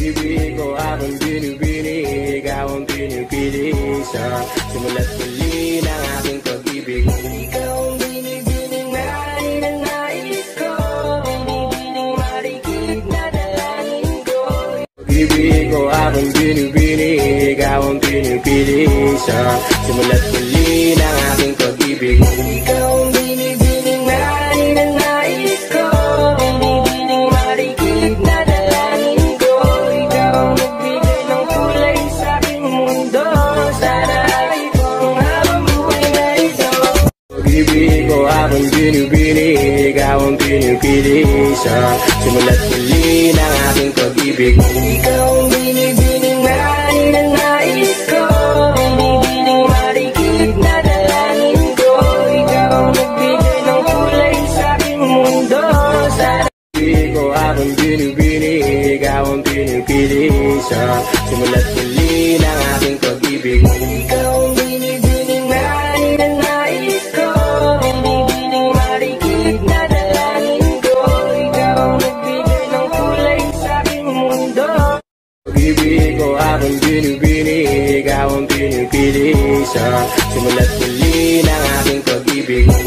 Pag-ibig ko akong binibini Ikaw ang pinipili Sa simula't huli ng aking pag-ibig. Ikaw ang binibining nari ng nais ko. Binibining marikit na dalangin ko. Pag-ibig ko akong binibini Ikaw ang pinipili Sa simula't huli ng aking pag-ibig. Ikaw ang binibining Pag-ibig ko akong binibini Ikaw ang pinipili Sa simula't huli ng aking pag-ibig. Ikaw ang binibining nari ng nais ko. Binibining marikit na dalangin ko. Ikaw ang nagbigay ng kulay sa aking mundo. Sana ko akong binibini Ikaw ang pinipili Sa simula't huli Pag-ibig ko akong binibini Ikaw ang pinipili Sa simula't huli ng aking pag-ibig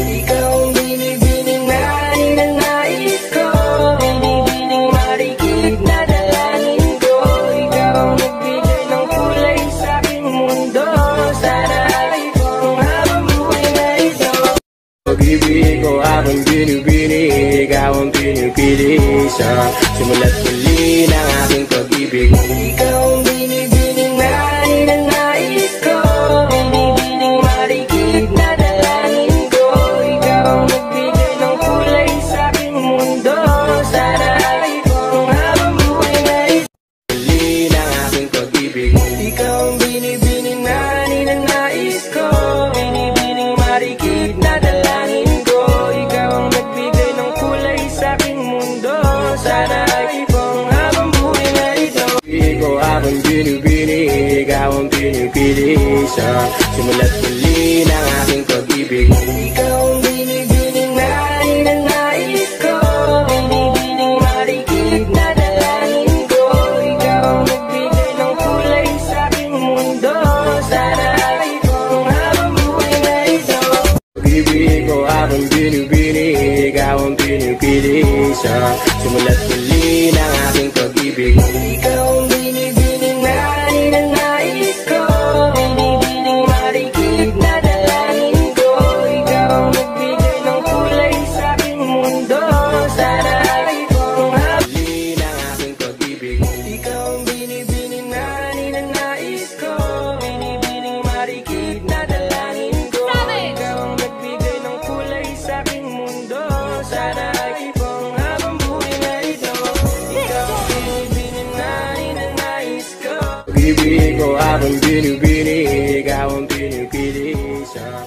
Pag-ibig ko akong binibini Ikaw ang pinipili Sa simula't huli ng aking pag-ibig. Ikaw ang binibining Ikaw akong binibini Ikaw ang pinipili Sa simula't huli ng aking pag-ibig. Ikaw ang binibining nari ng nais ko Binibining marikit na dalangin ko. Ikaw ang nagbigay ng kulay sa aking mundo. Sana ay kung habang buhay na ito. Pag-ibig ko akong binibini Ikaw ang pinipili Sa simula't huli ng aking pag-ibig Sana kung habang buhay na ito. Ikaw ang binibining nari ng nais ko. Pag-ibig ko akong binibini Ikaw ang pinipili sa